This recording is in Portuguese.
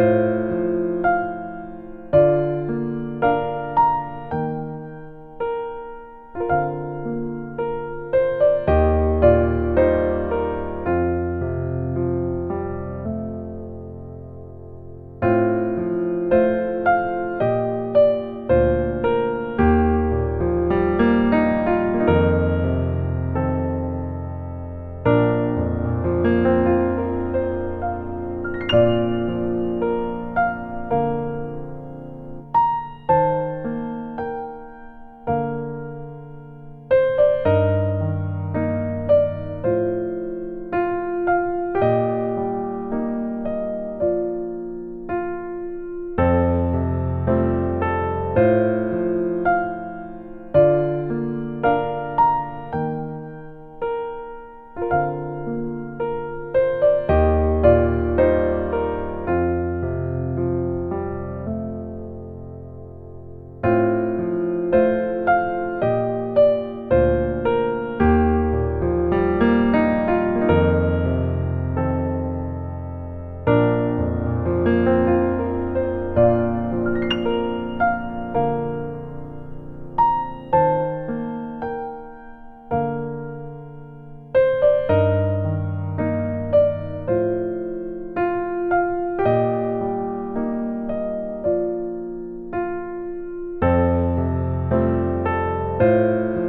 Música Música